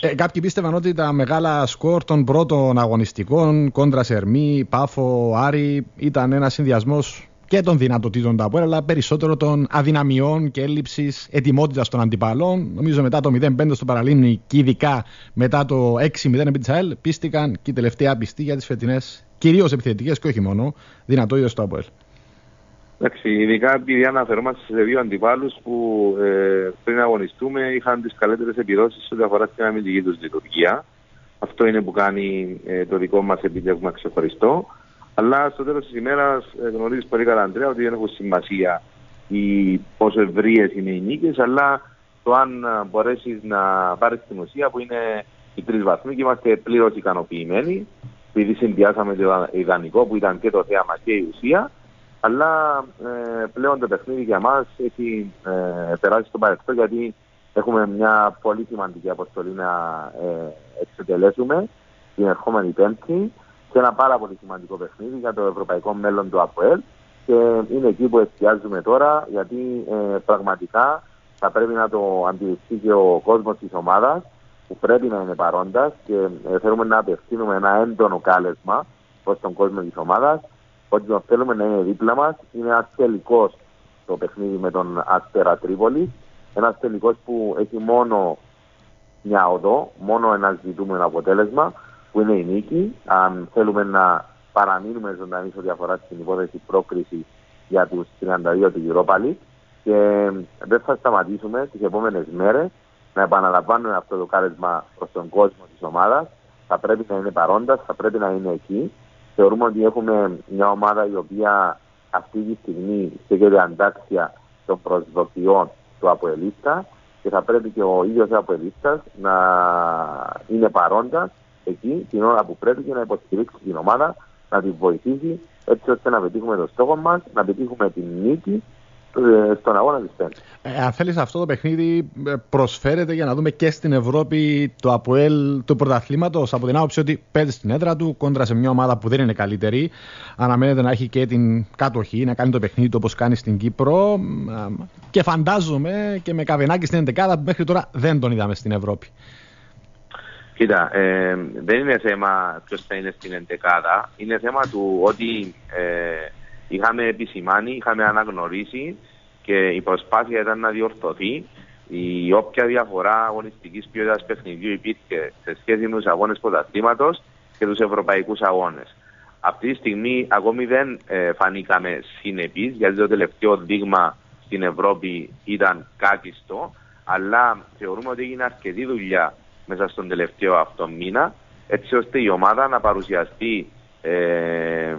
Ε, κάποιοι πίστευαν ότι τα μεγάλα σκορ των πρώτων αγωνιστικών, κόντρα Σερμή, Πάφο, Άρη, ήταν ένας συνδυασμός και των δυνατοτήτων του Αποέλ, αλλά περισσότερο των αδυναμιών και έλλειψης ετοιμότητας των αντιπαλών. Νομίζω μετά το 0-5 στο Παραλίμνη και ειδικά μετά το 6-0 επί της ΑΕΛ, πίστηκαν και οι τελευταία πιστοί για τις φετινές, κυρίως επιθετικές και όχι μόνο, δυνατότητε του Αποέλ. Εντάξει, ειδικά επειδή αναφερόμαστε σε δύο αντιπάλους που ε, πριν αγωνιστούμε είχαν τις καλύτερες επιδόσεις ό,τι αφορά την αμυντική τους λειτουργία. Αυτό είναι που κάνει ε, το δικό μας επιτεύγμα ξεχωριστό. Αλλά στο τέλος της ημέρας ε, γνωρίζεις πολύ καλά, Αντρέα, ότι δεν έχουν σημασία οι πόσο ευρείες είναι οι νίκες, αλλά το αν μπορέσεις να πάρεις την ουσία που είναι οι τρεις βαθμοί και είμαστε πλήρως ικανοποιημένοι, επειδή συνδυάσαμε το ιδανικό που ήταν και το θέαμα και η ουσία. Αλλά ε, πλέον το παιχνίδι για μας έχει ε, περάσει στο παρελθόν γιατί έχουμε μια πολύ σημαντική αποστολή να ε, εξετελέσουμε την ερχόμενη Πέμπτη και ένα πάρα πολύ σημαντικό παιχνίδι για το ευρωπαϊκό μέλλον του ΑΠΟΕΛ και είναι εκεί που εστιάζουμε τώρα γιατί ε, πραγματικά θα πρέπει να το αντιληφθεί και ο κόσμος της ομάδας που πρέπει να είναι παρόντας και ε, θέλουμε να απευθύνουμε ένα έντονο κάλεσμα προς τον κόσμο της ομάδας ότι το θέλουμε να είναι δίπλα μας. Είναι ένας τελικός το παιχνίδι με τον Αστέρα Τρίπολη. Ένας τελικός που έχει μόνο μια οδό, μόνο ένα ζητούμενο αποτέλεσμα που είναι η νίκη. Αν θέλουμε να παραμείνουμε ζωντανοί ό,τι αφορά την υπόθεση πρόκριση για τους 32 του Europa League. Και δεν θα σταματήσουμε τις επόμενες μέρες να επαναλαμβάνουμε αυτό το κάλεσμα προς τον κόσμο της ομάδας. Θα πρέπει να είναι παρόντας, θα πρέπει να είναι εκεί θεωρούμε ότι έχουμε μια ομάδα η οποία αυτή τη στιγμή στέκεται αντάξια των προσδοκιών του Αποελίστα και θα πρέπει και ο ίδιος ο Αποελίστας να είναι παρόντας εκεί την ώρα που πρέπει και να υποστηρίξει την ομάδα, να την βοηθήσει έτσι ώστε να πετύχουμε το στόχο μας, να πετύχουμε την νίκη ε, στον αγώνα της Πέμπτης. Ε, αν θέλεις, αυτό το παιχνίδι ε, προσφέρεται για να δούμε και στην Ευρώπη το ΑΠΟΕΛ του πρωταθλήματος από την άποψη ότι παίζει στην έδρα του κόντρα σε μια ομάδα που δεν είναι καλύτερη. Αναμένεται να έχει και την κατοχή, να κάνει το παιχνίδι του όπως κάνει στην Κύπρο. Ε, και φαντάζομαι και με καβενάκι στην 11 που μέχρι τώρα δεν τον είδαμε στην Ευρώπη. Κοίτα, ε, δεν είναι θέμα ποιος θα είναι στην 11 Είναι θέμα του ότι ε, είχαμε επισημάνει, είχαμε αναγνωρίσει και η προσπάθεια ήταν να διορθωθεί η όποια διαφορά αγωνιστικής ποιότητας παιχνιδιού υπήρχε σε σχέση με τους αγώνες πρωταθλήματος και τους ευρωπαϊκούς αγώνες. Αυτή τη στιγμή ακόμη δεν ε, φανήκαμε συνεπείς, γιατί το τελευταίο δείγμα στην Ευρώπη ήταν κάκιστο, αλλά θεωρούμε ότι έγινε αρκετή δουλειά μέσα στον τελευταίο αυτό μήνα, έτσι ώστε η ομάδα να παρουσιαστεί ε,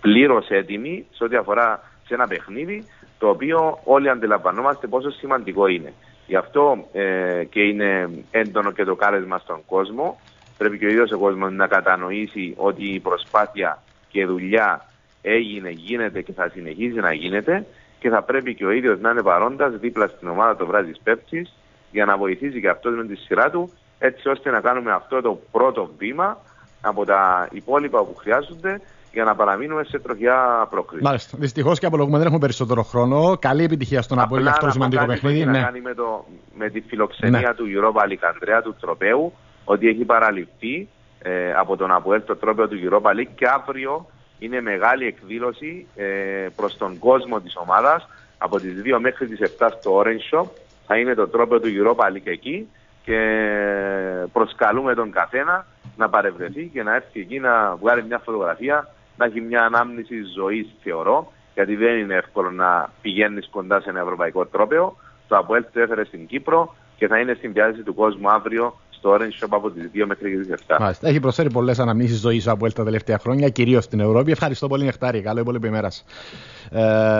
πλήρως έτοιμη σε ό,τι αφορά σε ένα παιχνίδι το οποίο όλοι αντιλαμβανόμαστε πόσο σημαντικό είναι. Γι' αυτό ε, και είναι έντονο και το κάλεσμα στον κόσμο. Πρέπει και ο ίδιος ο κόσμος να κατανοήσει ότι η προσπάθεια και η δουλειά έγινε, γίνεται και θα συνεχίζει να γίνεται και θα πρέπει και ο ίδιος να είναι παρόντας δίπλα στην ομάδα το βράδυ τη Πέμπτη για να βοηθήσει και αυτός με τη σειρά του έτσι ώστε να κάνουμε αυτό το πρώτο βήμα από τα υπόλοιπα που χρειάζονται για να παραμείνουμε σε τροχιά πρόκριση. Μάλιστα. Δυστυχώς και απολογούμε, δεν έχουμε περισσότερο χρόνο. Καλή επιτυχία στον Απόλυτο αυτό το σημαντικό παιχνίδι. Έχει ναι. να κάνει με, το, με τη φιλοξενία ναι. του Europa League του τροπέου, ότι έχει παραληφθεί ε, από τον Αποέλ το τρόπαιο του Europa League και αύριο είναι μεγάλη εκδήλωση ε, προς τον κόσμο της ομάδας. Από τις 2 μέχρι τις 7 στο Orange Shop θα είναι το τρόπαιο του Europa League εκεί και προσκαλούμε τον καθένα να παρευρεθεί και να έρθει εκεί να βγάλει μια φωτογραφία να έχει μια ανάμνηση ζωής, θεωρώ, γιατί δεν είναι εύκολο να πηγαίνεις κοντά σε ένα ευρωπαϊκό τρόπαιο. Το Αποέλ το έφερε στην Κύπρο και θα είναι στην διάθεση του κόσμου αύριο στο Orange Shop από τις 2 μέχρι τις 7. Μάλιστα. Έχει προσφέρει πολλές αναμνήσεις ζωής από τα τελευταία χρόνια, κυρίως στην Ευρώπη. Ευχαριστώ πολύ, Νεκτάρη. Καλό υπόλοιπο ημέρα. Ε...